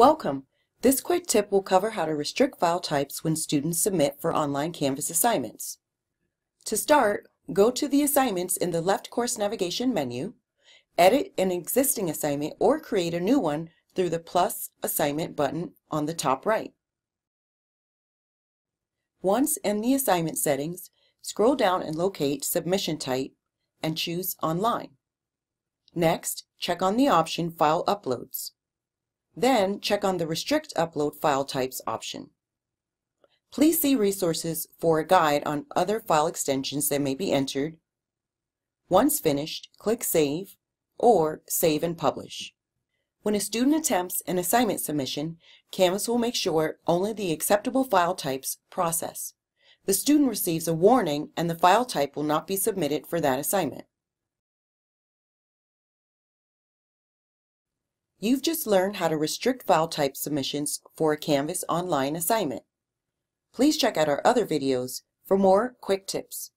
Welcome! This quick tip will cover how to restrict file types when students submit for online Canvas assignments. To start, go to the Assignments in the left Course Navigation menu, edit an existing assignment or create a new one through the plus assignment button on the top right. Once in the assignment settings, scroll down and locate Submission Type and choose Online. Next, check on the option File Uploads. Then check on the Restrict Upload File Types option. Please see resources for a guide on other file extensions that may be entered. Once finished, click Save or Save and Publish. When a student attempts an assignment submission, Canvas will make sure only the acceptable file types process. The student receives a warning and the file type will not be submitted for that assignment. You've just learned how to restrict file type submissions for a Canvas online assignment. Please check out our other videos for more quick tips.